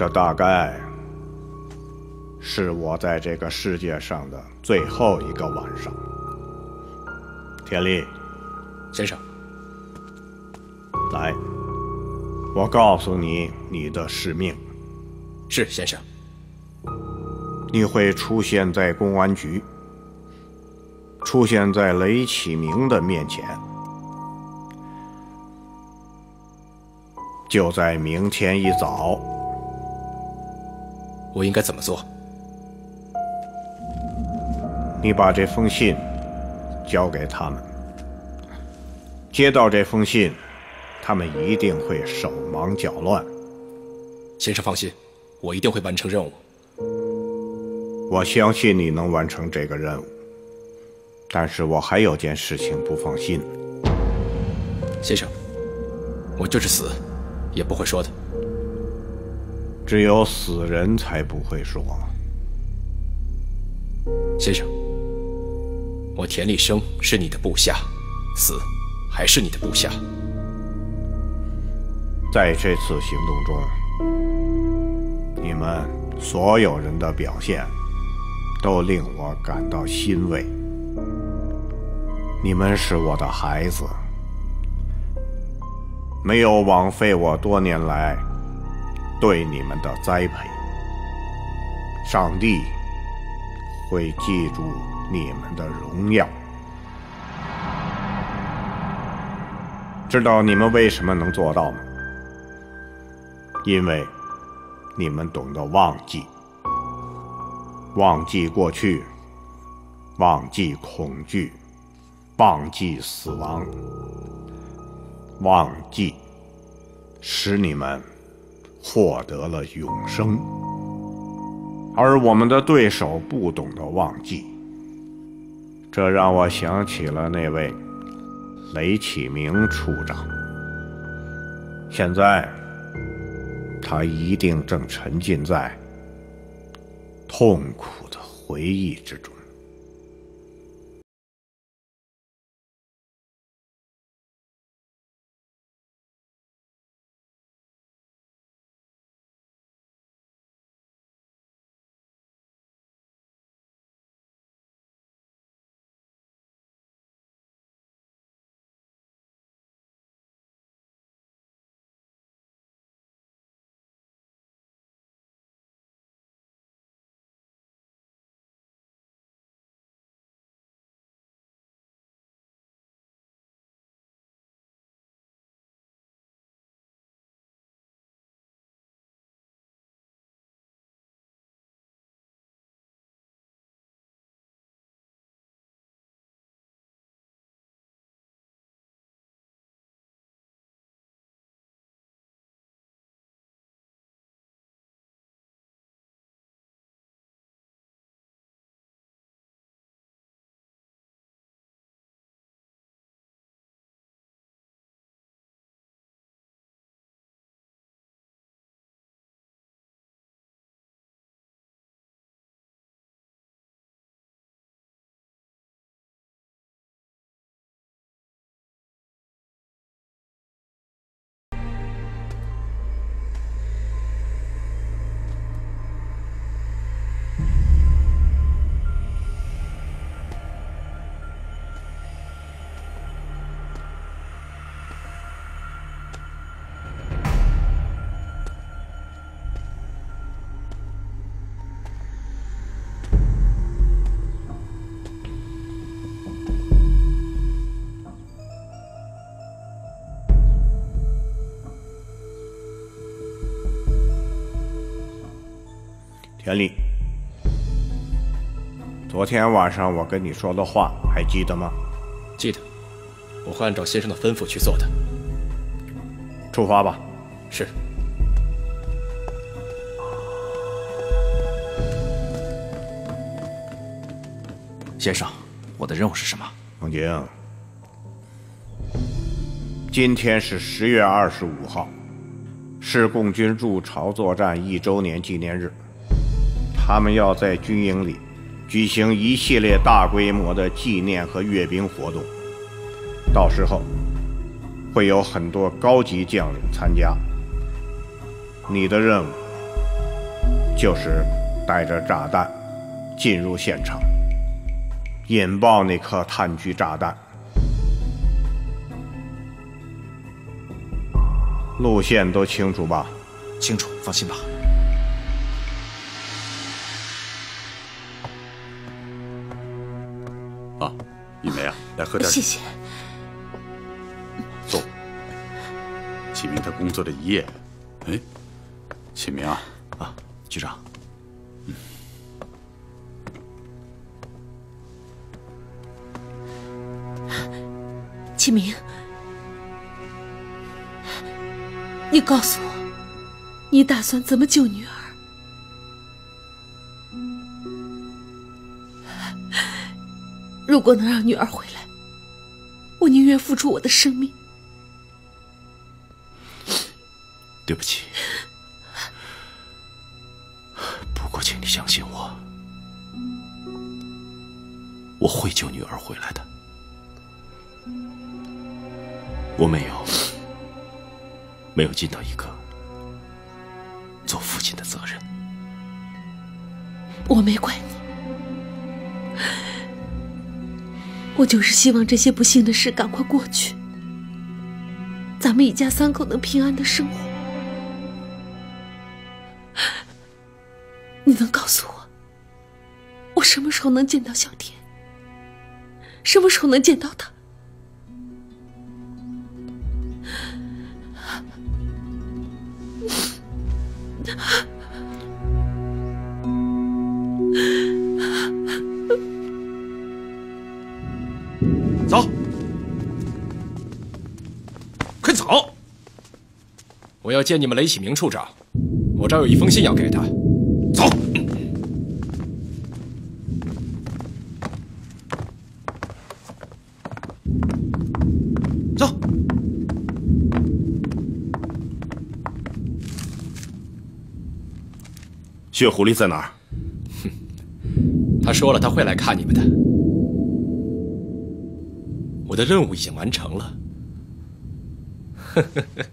这大概是我在这个世界上的最后一个晚上。田力，先生，来，我告诉你你的使命。是先生。你会出现在公安局，出现在雷启明的面前。就在明天一早。我应该怎么做？你把这封信交给他们，接到这封信，他们一定会手忙脚乱。先生放心，我一定会完成任务。我相信你能完成这个任务，但是我还有件事情不放心。先生，我就是死，也不会说的。只有死人才不会说。先生，我田立生是你的部下，死还是你的部下。在这次行动中，你们所有人的表现。都令我感到欣慰。你们是我的孩子，没有枉费我多年来对你们的栽培。上帝会记住你们的荣耀。知道你们为什么能做到吗？因为你们懂得忘记。忘记过去，忘记恐惧，忘记死亡，忘记使你们获得了永生。而我们的对手不懂得忘记，这让我想起了那位雷启明处长。现在，他一定正沉浸在。痛苦的回忆之中。田丽，昨天晚上我跟你说的话还记得吗？记得，我会按照先生的吩咐去做的。出发吧。是。先生，我的任务是什么？孟京，今天是十月二十五号，是共军入朝作战一周年纪念日。他们要在军营里举行一系列大规模的纪念和阅兵活动，到时候会有很多高级将领参加。你的任务就是带着炸弹进入现场，引爆那颗炭疽炸弹。路线都清楚吧？清楚，放心吧。来喝点。谢谢。坐。启明他工作了一夜，哎，启明啊，啊，局长。嗯。启明，你告诉我，你打算怎么救女儿？如果能让女儿回愿付出我的生命。对不起，不过请你相信我，我会救女儿回来的。我没有，没有尽到一个做父亲的责任。我没怪你。我就是希望这些不幸的事赶快过去，咱们一家三口能平安的生活。你能告诉我，我什么时候能见到小天？什么时候能见到他？我要见你们雷启明处长，我这儿有一封信要给他。走，走。血狐狸在哪儿？哼，他说了他会来看你们的。我的任务已经完成了。呵呵呵。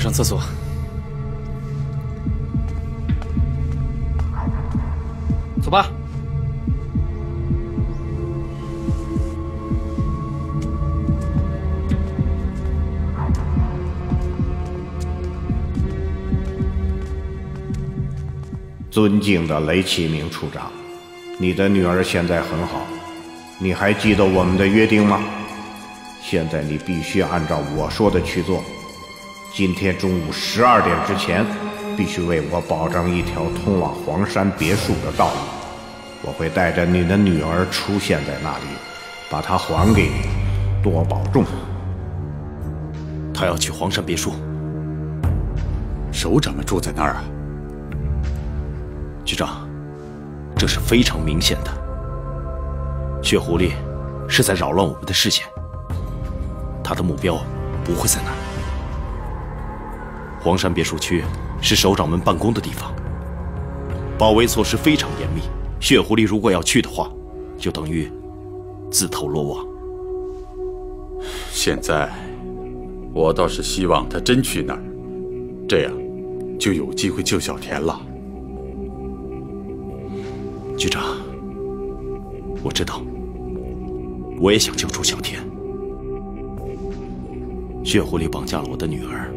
上厕所，走吧。尊敬的雷启明处长，你的女儿现在很好，你还记得我们的约定吗？现在你必须按照我说的去做。今天中午十二点之前，必须为我保证一条通往黄山别墅的道路。我会带着你的女儿出现在那里，把她还给你。多保重。他要去黄山别墅，首长们住在那儿啊。局长，这是非常明显的。血狐狸是在扰乱我们的视线，他的目标不会在那。黄山别墅区是首长们办公的地方，保卫措施非常严密。血狐狸如果要去的话，就等于自投罗网。现在，我倒是希望他真去那儿，这样就有机会救小田了。局长，我知道，我也想救出小田。血狐狸绑架了我的女儿。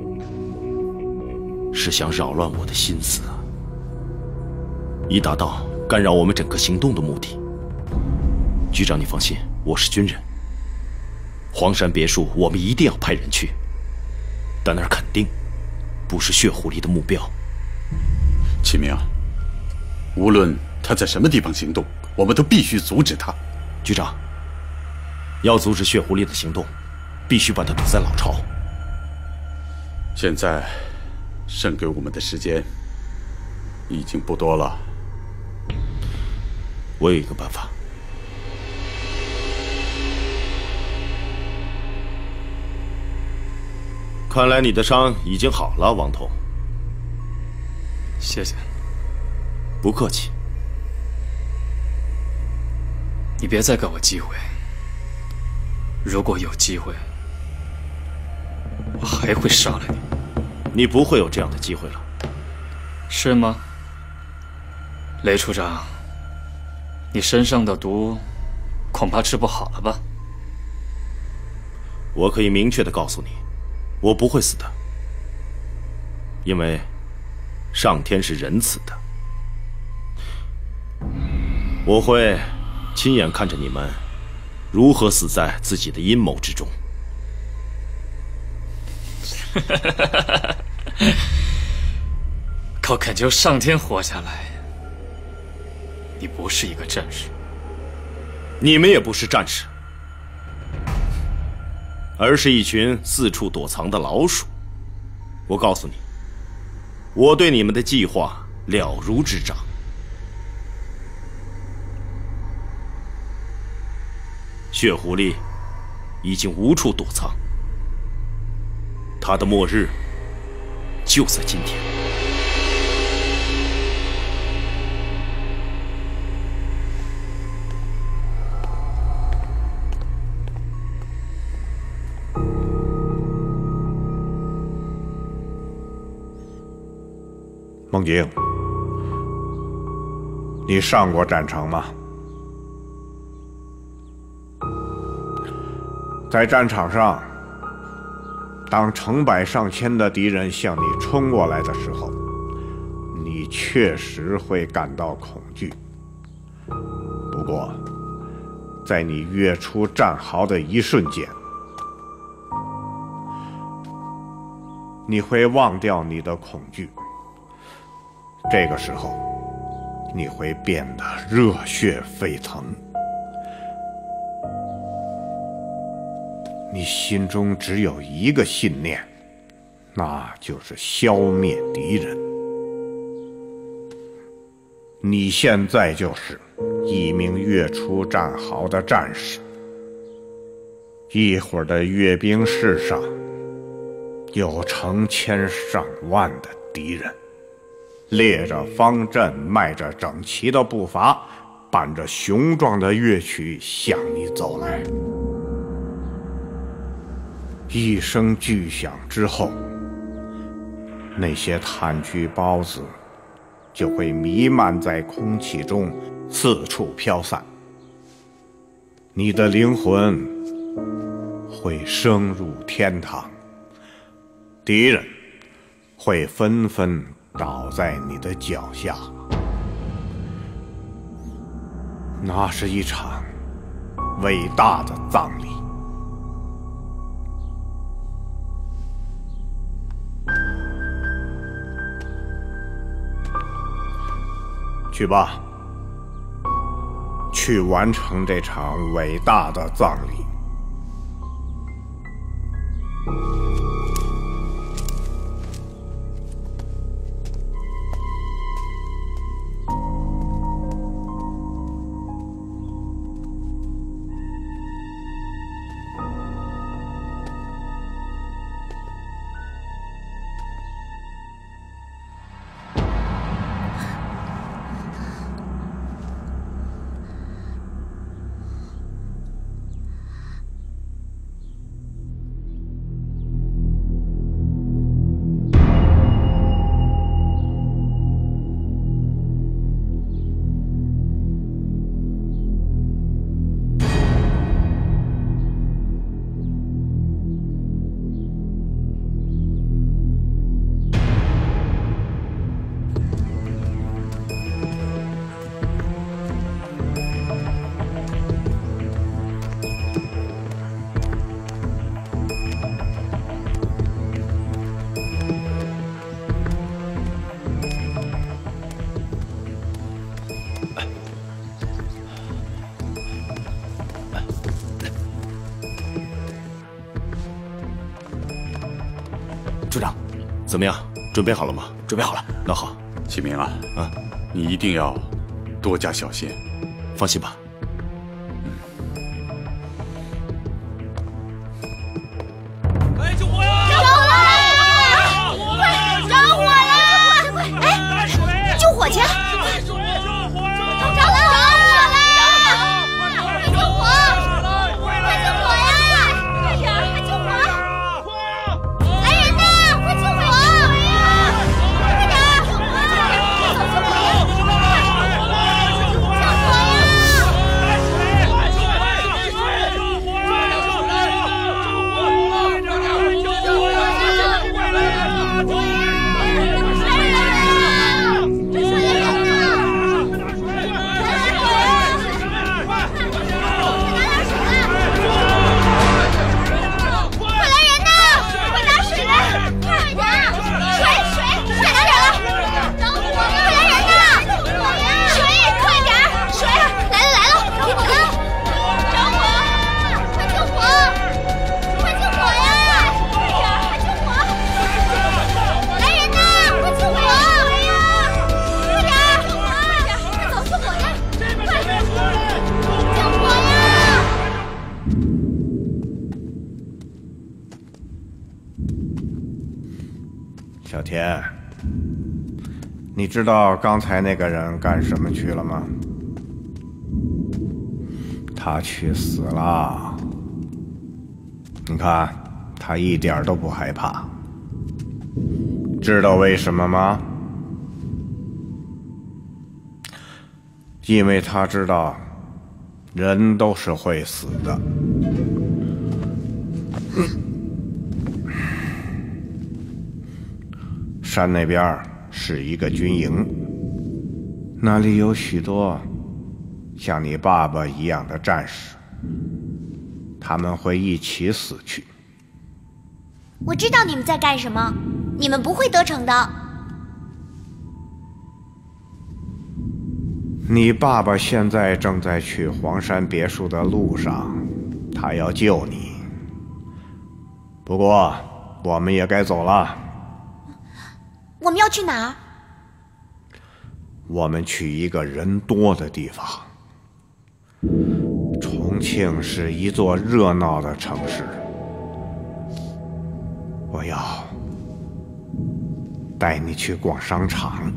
是想扰乱我的心思啊，以达到干扰我们整个行动的目的。局长，你放心，我是军人。黄山别墅，我们一定要派人去，但那儿肯定不是血狐狸的目标。启明，无论他在什么地方行动，我们都必须阻止他。局长，要阻止血狐狸的行动，必须把他堵在老巢。现在。剩给我们的时间已经不多了。我有一个办法。看来你的伤已经好了，王彤。谢谢。不客气。你别再给我机会。如果有机会，我还会杀了你。你不会有这样的机会了。是吗？雷处长，你身上的毒恐怕治不好了吧？我可以明确的告诉你。我不会死的，因为上天是仁慈的。我会亲眼看着你们如何死在自己的阴谋之中。可恳求上天活下来，你不是一个战士，你们也不是战士。而是一群四处躲藏的老鼠。我告诉你，我对你们的计划了如指掌。血狐狸已经无处躲藏，它的末日就在今天。孟京，你上过战场吗？在战场上，当成百上千的敌人向你冲过来的时候，你确实会感到恐惧。不过，在你跃出战壕的一瞬间，你会忘掉你的恐惧。这个时候，你会变得热血沸腾，心中只有一个信念，那就是消灭敌人。你现在就是一名跃出战壕的战士，一会儿的阅兵式上，有成千上万的敌人。列着方阵，迈着整齐的步伐，伴着雄壮的乐曲向你走来。一声巨响之后，那些炭疽孢子就会弥漫在空气中，四处飘散。你的灵魂会升入天堂，敌人会纷纷。倒在你的脚下，那是一场伟大的葬礼。去吧，去完成这场伟大的葬礼。怎么样？准备好了吗？准备好了。那好，启明啊，啊，你一定要多加小心。放心吧。小田，你知道刚才那个人干什么去了吗？他去死了。你看，他一点都不害怕。知道为什么吗？因为他知道，人都是会死的。山那边是一个军营，那里有许多像你爸爸一样的战士，他们会一起死去。我知道你们在干什么，你们不会得逞的。你爸爸现在正在去黄山别墅的路上，他要救你。不过，我们也该走了。我们要去哪儿？我们去一个人多的地方。重庆是一座热闹的城市，我要带你去逛商场，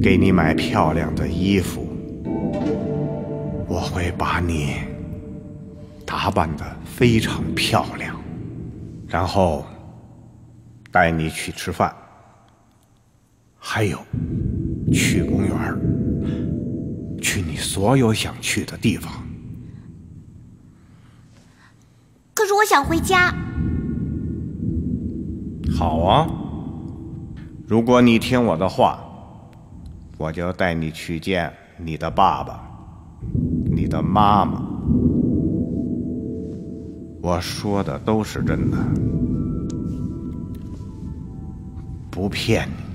给你买漂亮的衣服。我会把你打扮的非常漂亮，然后带你去吃饭。还有，去公园儿，去你所有想去的地方。可是我想回家。好啊，如果你听我的话，我就带你去见你的爸爸、你的妈妈。我说的都是真的，不骗你。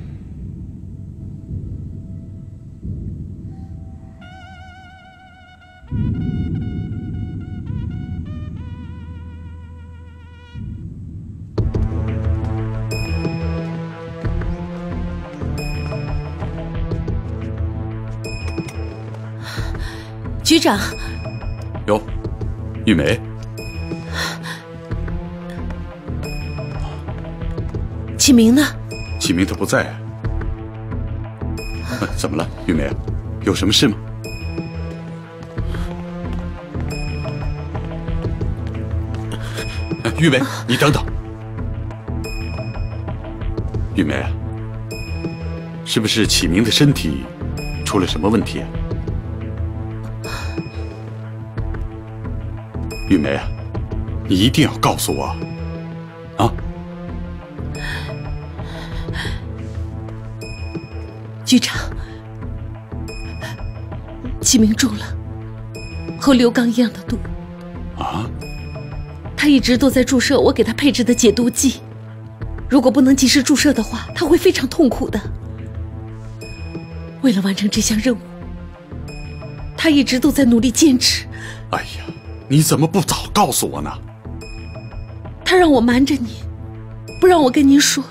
长，哟，玉梅，启明呢？启明他不在怎么了，玉梅？有什么事吗？呃玉梅，你等等。玉梅啊，是不是启明的身体出了什么问题啊？玉梅啊，你一定要告诉我啊！局长，启明中了和刘刚一样的毒啊！他一直都在注射我给他配置的解毒剂，如果不能及时注射的话，他会非常痛苦的。为了完成这项任务，他一直都在努力坚持。哎呀，你怎么不早告诉我呢？他让我瞒着你，不让我跟您说。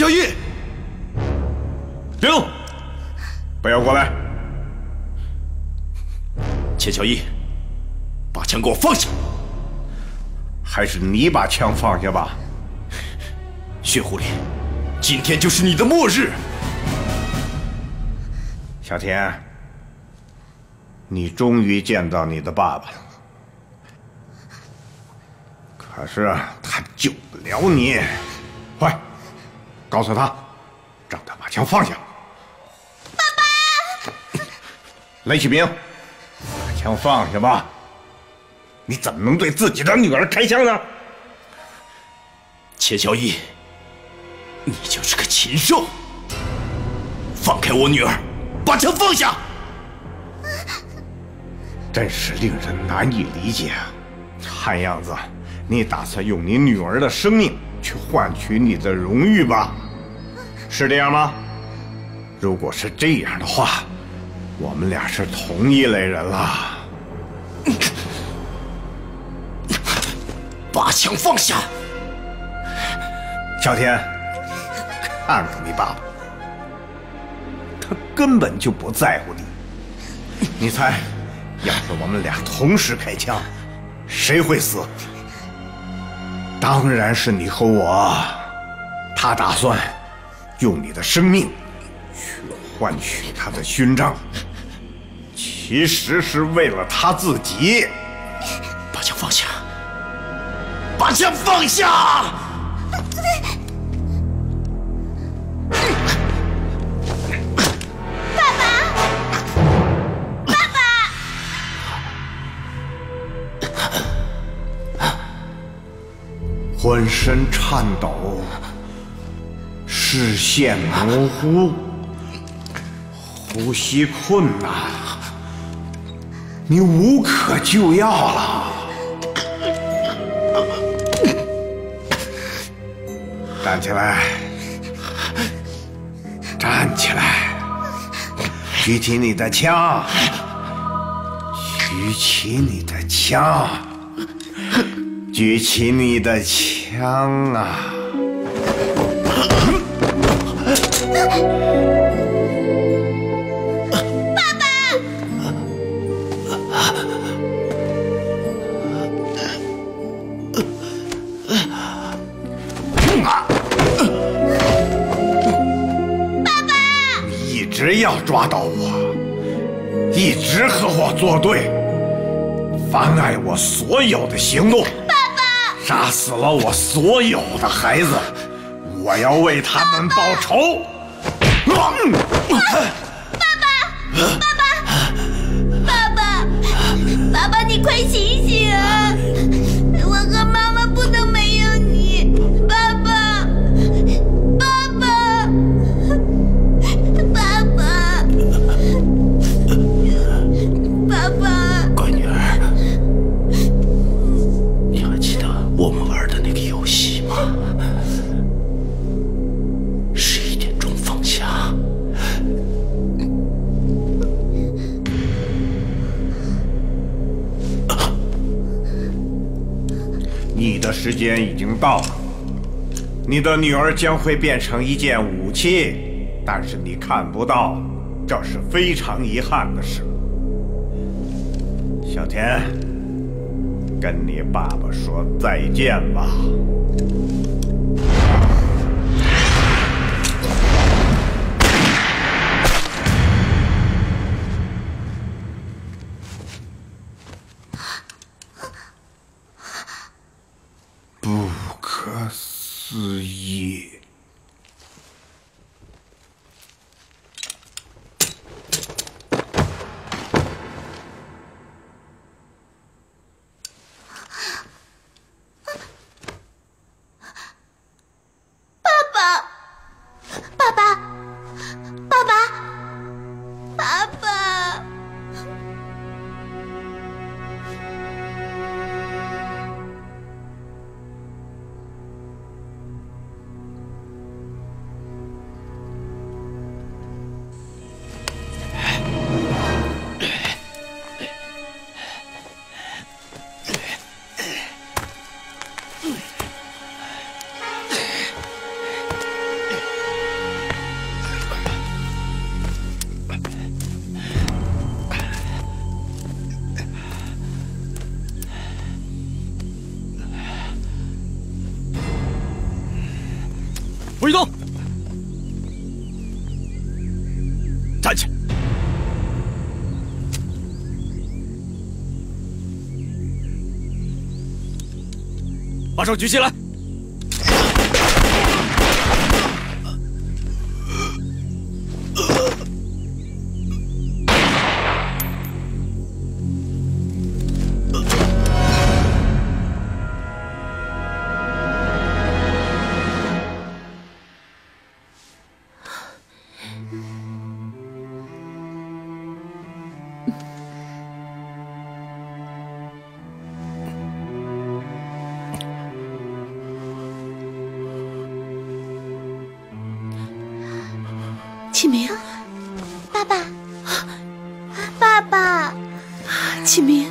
小玉，兵，不要过来！钱小玉，把枪给我放下！还是你把枪放下吧。血狐狸，今天就是你的末日！小田，你终于见到你的爸爸了，可是他救不了你。快！告诉他，让他把枪放下。爸爸，雷启明，把枪放下吧！你怎么能对自己的女儿开枪呢？钱小艺，你就是个禽兽！放开我女儿，把枪放下！真是令人难以理解啊！看样子，你打算用你女儿的生命。去换取你的荣誉吧，是这样吗？如果是这样的话，我们俩是同一类人了。把枪放下，小天，看看你爸爸，他根本就不在乎你。你猜，要是我们俩同时开枪，谁会死？当然是你和我，他打算用你的生命去换取他的勋章，其实是为了他自己。把枪放下，把枪放下！身颤抖，视线模糊，呼吸困难，你无可救药了。站起来，站起来，举起你的枪，举起你的枪。举起你的枪枪啊！爸爸！啊！爸爸！一直要抓到我，一直和我作对，妨碍我所有的行动。杀死了我所有的孩子，我要为他们报仇。爸爸爸爸爸，爸爸，你快醒时间已经到了，你的女儿将会变成一件武器，但是你看不到，这是非常遗憾的事。小田，跟你爸爸说再见吧。手举起来！爸，爸，启明，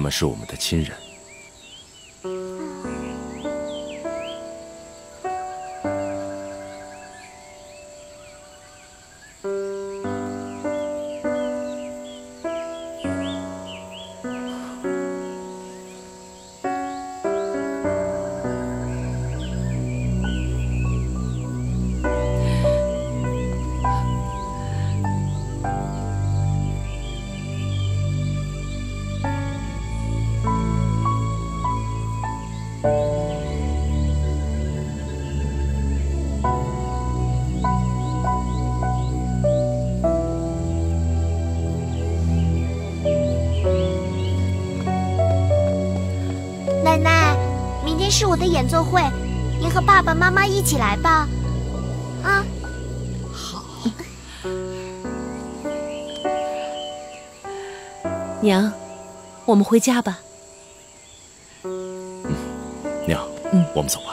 他们是我们的亲人。演奏会，您和爸爸妈妈一起来吧。啊，好娘，我们回家吧。娘，嗯我们走吧。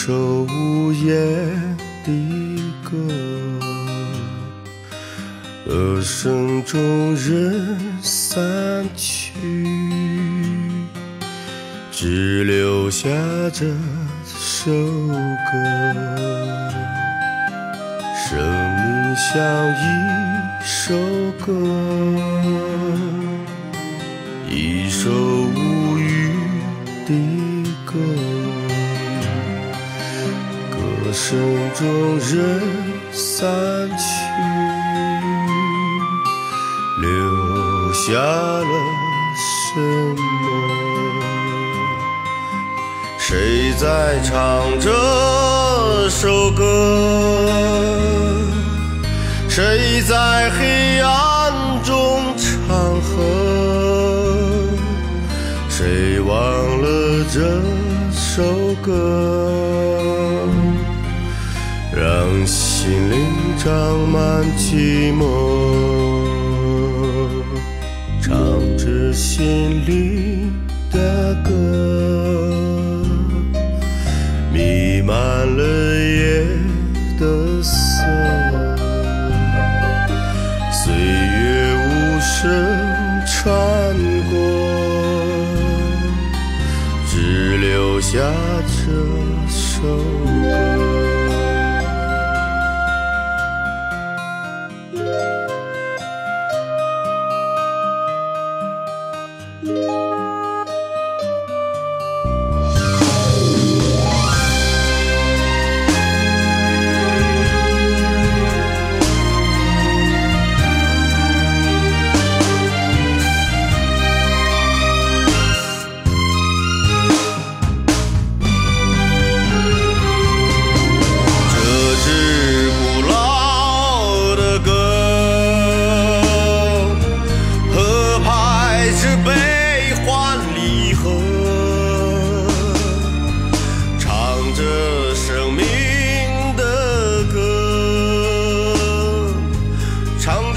首无言的歌，歌声中人散去，只留下这首歌。生命像一唱这首歌？谁在黑暗中唱和？谁忘了这首歌？让心灵长满寂寞，唱着心里的歌，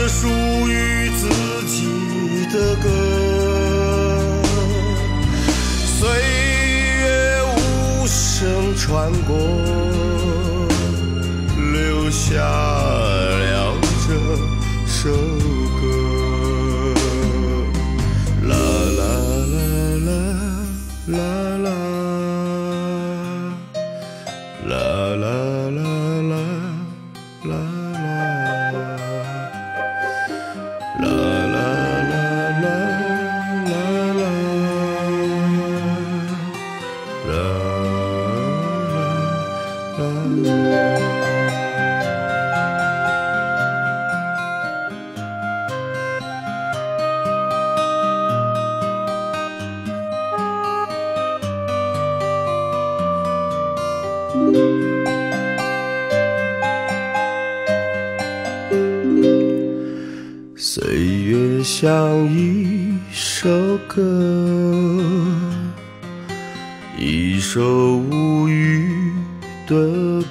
着属于自己的歌。岁月无声穿过，留下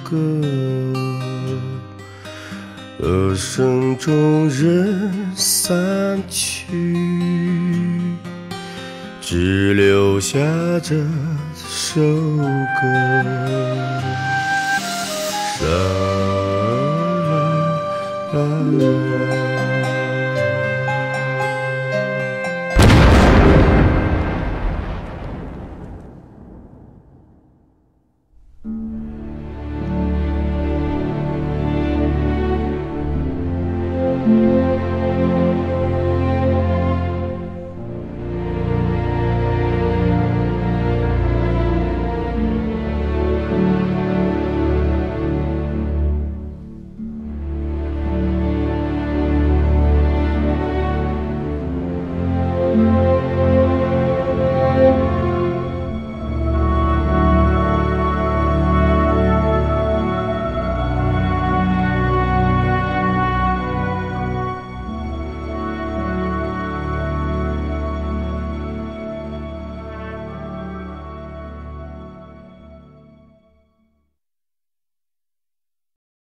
歌。歌声中人散去只留下这首歌。啦啦啦啦